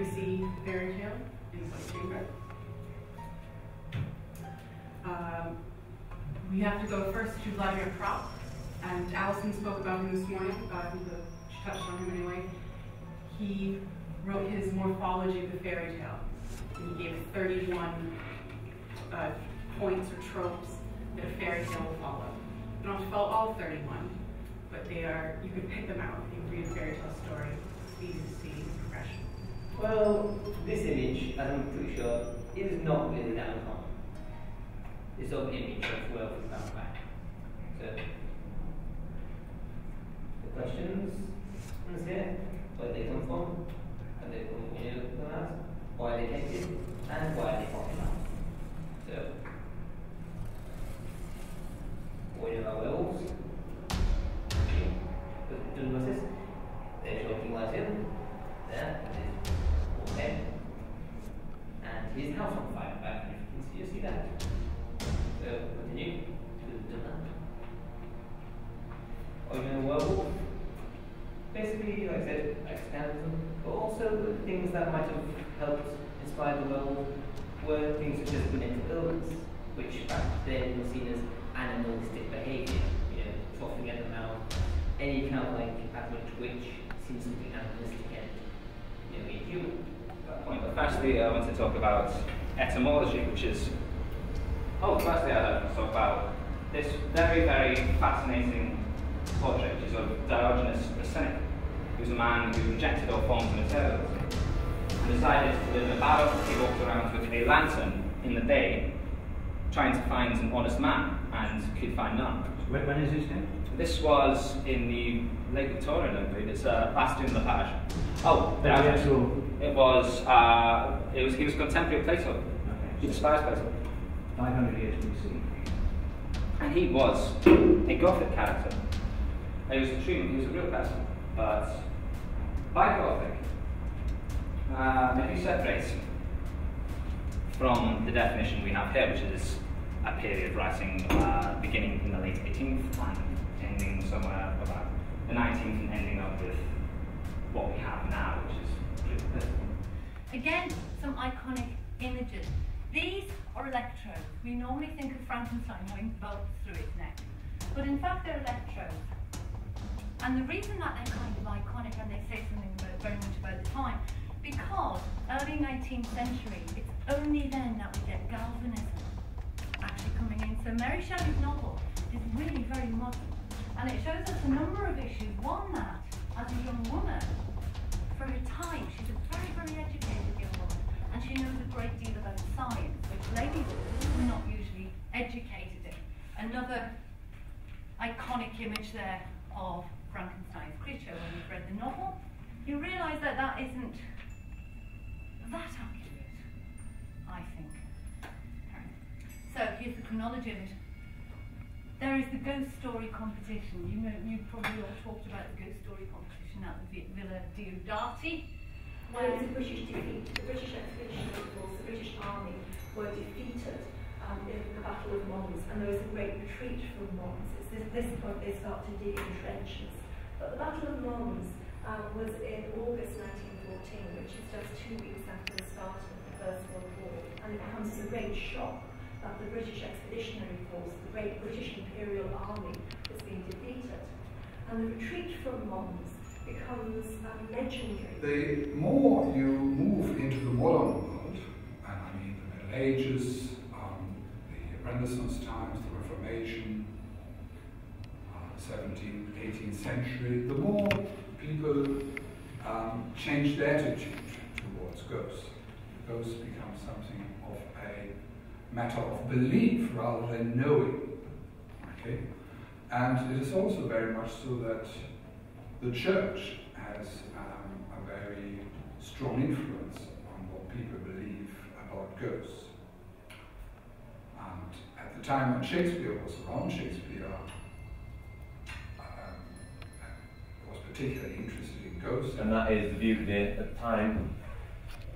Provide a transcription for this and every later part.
BBC fairy tale in White Chamber. Um, we have to go first to Vladimir Propp, and Alison spoke about him this morning. Uh, she touched on him anyway. He wrote his Morphology of the Fairy Tale. And he gave 31 uh, points or tropes that a fairy tale will follow. You don't have to follow all 31, but they are, you can pick them out you read a fairy tale story. It's easy to see the progression. Well, this image, as I'm pretty sure, is not really that uncommon. This of image of wealth is found back. So, the questions? Hear where they come from, and they come you know, why they it, and why they popping And his house on fire back there. You can see, you see that? So continue to the land. Original werewolf. Basically, like I said, externalism, but also things that might have helped inspire the werewolf were things such as mental illness, which back then were seen as animalistic behaviour, you know, troughing at the mouth, any kind of like average twitch seems something animalistic and you know, inhuman. That point. But firstly, I want to talk about etymology, which is oh, firstly, I'd like to talk about this very, very fascinating portrait, which is of Diogenes the Cynic, who's a man who rejected all forms of materialism and decided to live about. He walked around with a lantern in the day, trying to find an honest man, and could find none. When, when is this now? This was in the late Victorian, I believe. It's uh, Bastien Lepage. Oh, the actual. It was, uh, it was, he was contemporary of Plato. He Okay. despised Plato. 500 years BC. And he was a Gothic character. He was a true, he was a real person. But by Gothic, uh, if you separate from the definition we have here, which is a period writing uh, beginning in the late 18th and ending somewhere about the 19th and ending up with what we have now, which is. Again, some iconic images. These are electrodes. We normally think of Frankenstein having bolts through his neck, but in fact they're electrodes. And the reason that they're kind of iconic and they say something about, very much about the time, because early 19th century, it's only then that we get galvanism. So Mary Shelley's novel is really very modern, and it shows us a number of issues. One that, as a young woman, for her time, she's a very, very educated young woman, and she knows a great deal about science, which ladies were not usually educated in. Another iconic image there of Frankenstein's creature when you've read the novel, you realise that that isn't that accurate, Of it. There is the ghost story competition. You know, you probably all talked about the ghost story competition at the Villa Diodati. Well, it a British defeat. The British expeditionary force, the British army, were defeated um, in the Battle of Mons, and there was a great retreat from Mons. It's this, this point they start to dig in trenches. But the Battle of Mons um, was in August 1914, which is just two weeks after the start of the First World War, and it comes as a great shock that the British expeditionary force, the great British Imperial Army, has been defeated. And the retreat from Mons becomes um, legendary. The more you move into the modern world, and I mean the Middle Ages, um, the Renaissance times, the Reformation, uh, 17th, 18th century, the more people um, change their attitude towards ghosts. Ghosts become something of a matter of belief rather than knowing. Okay? And it is also very much so that the church has um, a very strong influence on what people believe about ghosts. And at the time when Shakespeare was around, Shakespeare um, was particularly interested in ghosts. And that is the view. At the time,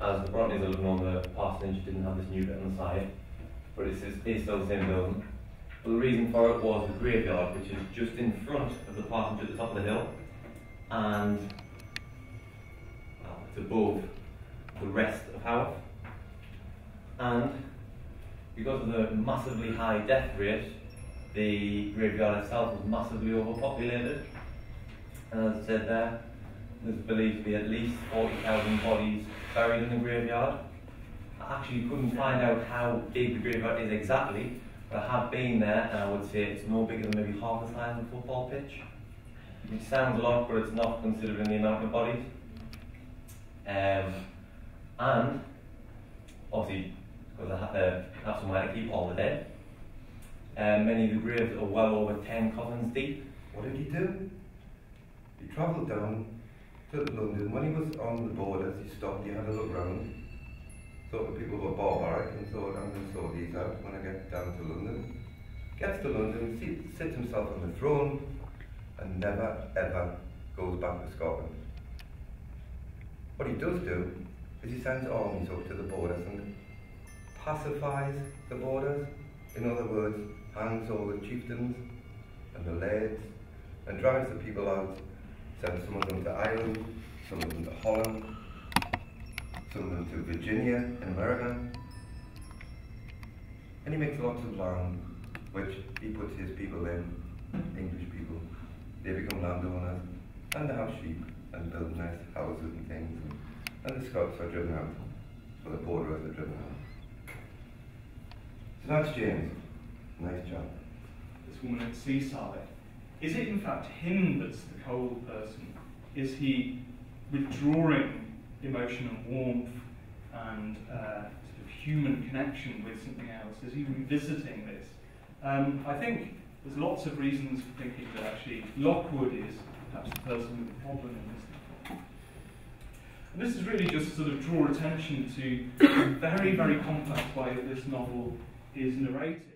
as the Brontes are living on the parsonage didn't have this new bit on the side, but it's, it's, still the same building. But the reason for it was the graveyard, which is just in front of the parsonage at the top of the hill, and well, it's above the rest of Haworth. And because of the massively high death rate, the graveyard itself was massively overpopulated. And as I said there, there's believed to be at least 40,000 bodies buried in the graveyard. Actually couldn't find out how big the graveyard is exactly, but I have been there and I would say it's no bigger than maybe half the size of a football pitch. Which sounds a lot, but it's not considering the amount of bodies. Um, and obviously, because I have to have somewhere to keep all the dead. Um, many of the graves are well over 10 coffins deep. What did he do? He travelled down to London. When he was on the borders, he stopped, he had a look round. Thought the people were barbaric and thought, I'm going to sort these out when I get down to London. Gets to London, sit, sits himself on the throne, and never ever goes back to Scotland. What he does do is he sends armies up to the borders and pacifies the borders. In other words, hangs all the chieftains and the lairds and drives the people out, sends some of them to Ireland, some of them to Holland, them to Virginia in America. And he makes lots of land, which he puts his people in, English people. They become landowners, and they have sheep, and build nice houses and things. And the Scots are driven out, or the borderers are driven out. So that's James. Nice job. this woman at Seaside, is it in fact him that's the cold person? Is he withdrawing emotion and warmth and uh, sort of human connection with something else? Is he revisiting this? Um, I think there's lots of reasons for thinking that actually Lockwood is perhaps the person with the problem in this. And this is really just to sort of draw attention to the very, very complex way that this novel is narrated.